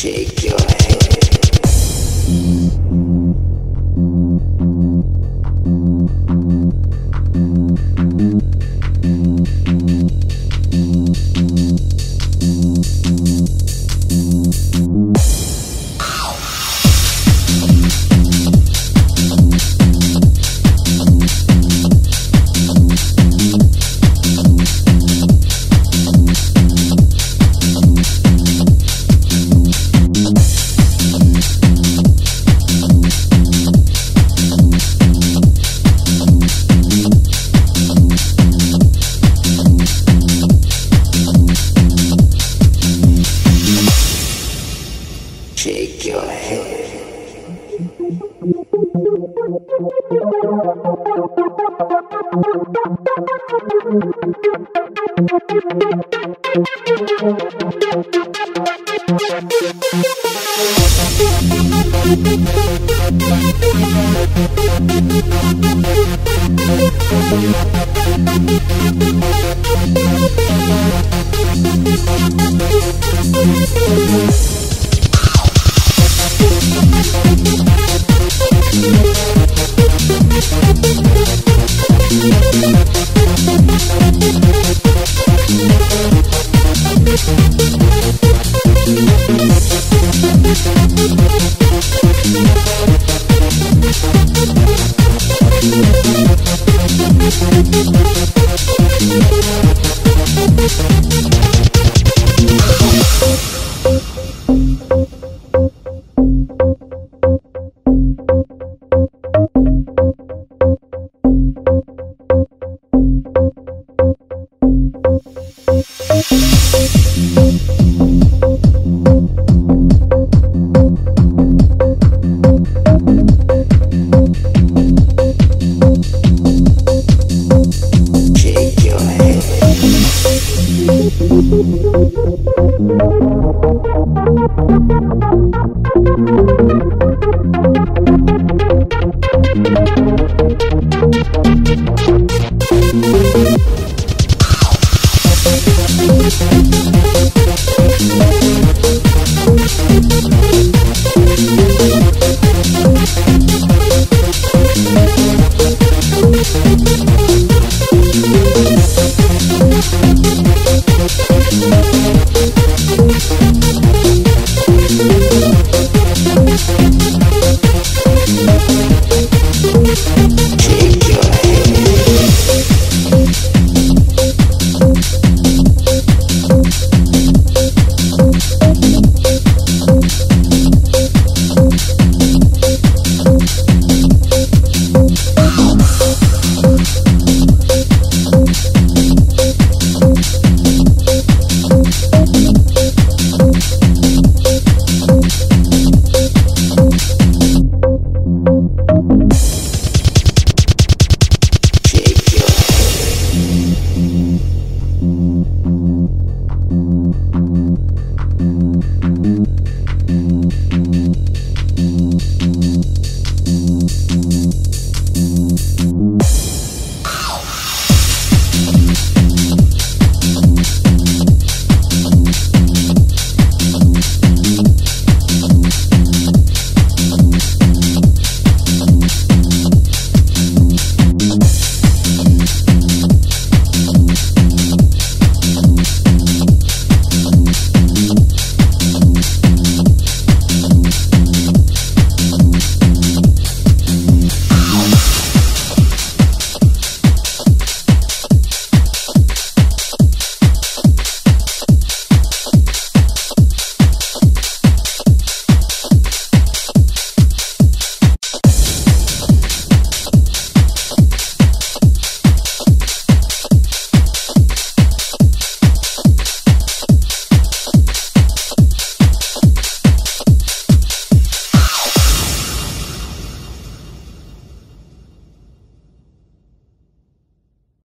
Shake your head. Shake Thank you.